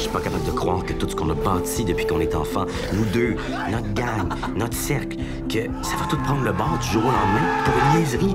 Je suis pas capable de croire que tout ce qu'on a bâti depuis qu'on est enfant, nous deux, notre gang, notre cercle, que ça va tout prendre le bord du jour au lendemain pour une niaiserie.